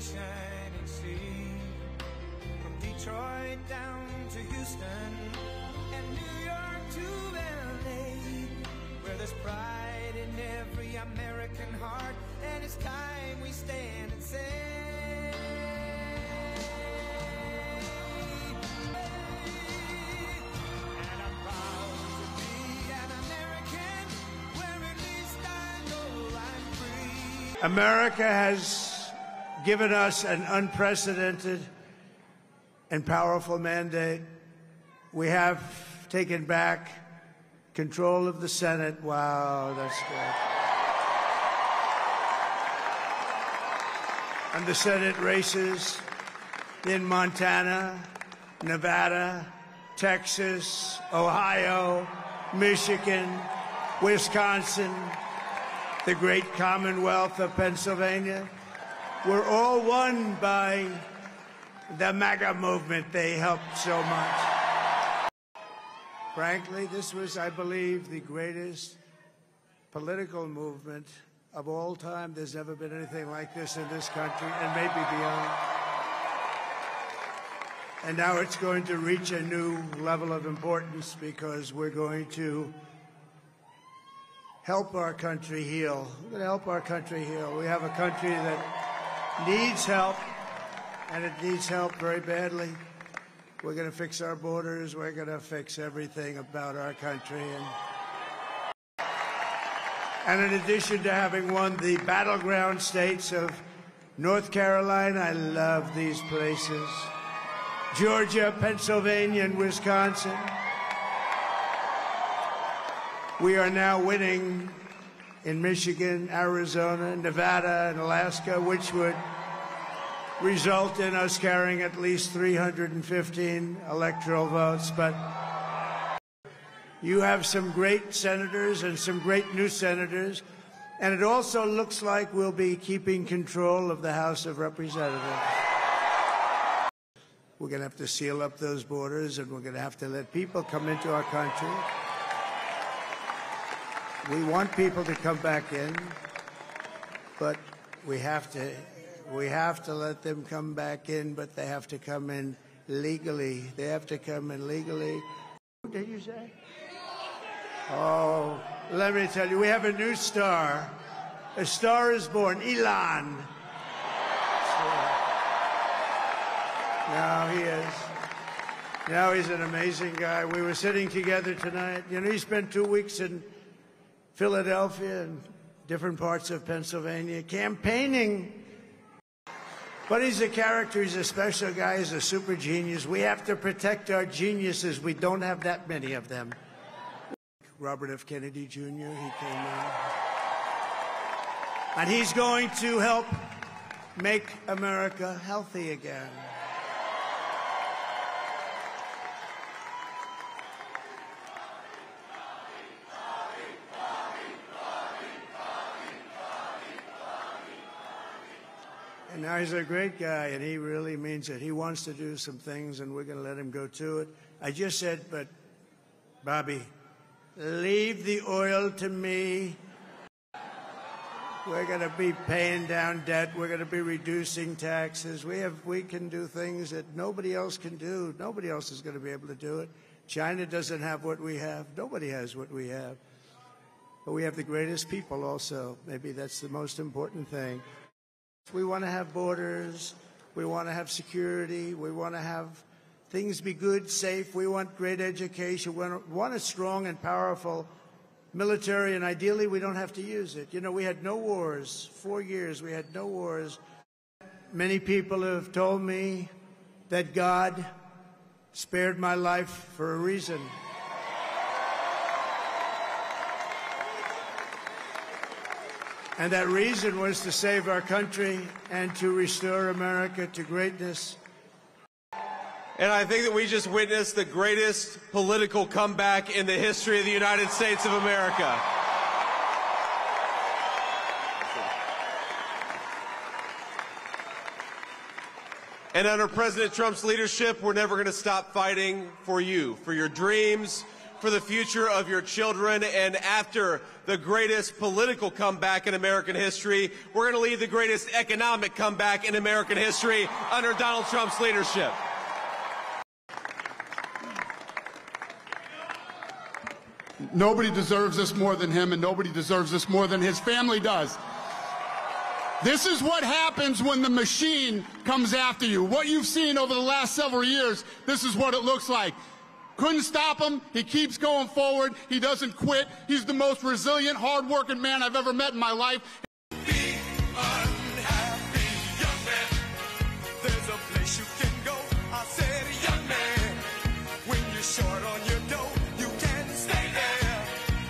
shining sea, from Detroit down to Houston, and New York to LA, where there's pride in every American heart, and it's time we America has given us an unprecedented and powerful mandate. We have taken back control of the Senate. Wow, that's good. And the Senate races in Montana, Nevada, Texas, Ohio, Michigan, Wisconsin, the great Commonwealth of Pennsylvania were all won by the MAGA movement. They helped so much. Frankly, this was, I believe, the greatest political movement of all time. There's never been anything like this in this country and maybe beyond. And now it's going to reach a new level of importance because we're going to help our country heal. We're going to help our country heal. We have a country that needs help, and it needs help very badly. We're going to fix our borders. We're going to fix everything about our country. And, and in addition to having won the battleground states of North Carolina, I love these places. Georgia, Pennsylvania, and Wisconsin. We are now winning in Michigan, Arizona, Nevada, and Alaska, which would result in us carrying at least 315 electoral votes. But you have some great senators and some great new senators, and it also looks like we'll be keeping control of the House of Representatives. We're going to have to seal up those borders, and we're going to have to let people come into our country. We want people to come back in, but we have to we have to let them come back in, but they have to come in legally. They have to come in legally. What did you say? Oh, let me tell you, we have a new star. A star is born, Elon. Now he is. Now he's an amazing guy. We were sitting together tonight. You know, he spent two weeks in Philadelphia and different parts of Pennsylvania campaigning. But he's a character. He's a special guy. He's a super genius. We have to protect our geniuses. We don't have that many of them. Robert F. Kennedy Jr., he came in. And he's going to help make America healthy again. And now he's a great guy, and he really means it. He wants to do some things, and we're going to let him go to it. I just said, but Bobby, leave the oil to me. We're going to be paying down debt. We're going to be reducing taxes. We have, we can do things that nobody else can do. Nobody else is going to be able to do it. China doesn't have what we have. Nobody has what we have. But we have the greatest people also. Maybe that's the most important thing. We want to have borders. We want to have security. We want to have things be good, safe. We want great education. We want a strong and powerful military, and ideally, we don't have to use it. You know, we had no wars. Four years, we had no wars. Many people have told me that God spared my life for a reason. And that reason was to save our country and to restore America to greatness. And I think that we just witnessed the greatest political comeback in the history of the United States of America. And under President Trump's leadership, we're never going to stop fighting for you, for your dreams, for the future of your children. And after the greatest political comeback in American history, we're going to lead the greatest economic comeback in American history under Donald Trump's leadership. Nobody deserves this more than him, and nobody deserves this more than his family does. This is what happens when the machine comes after you. What you've seen over the last several years, this is what it looks like. Couldn't stop him. He keeps going forward. He doesn't quit. He's the most resilient, hardworking man I've ever met in my life.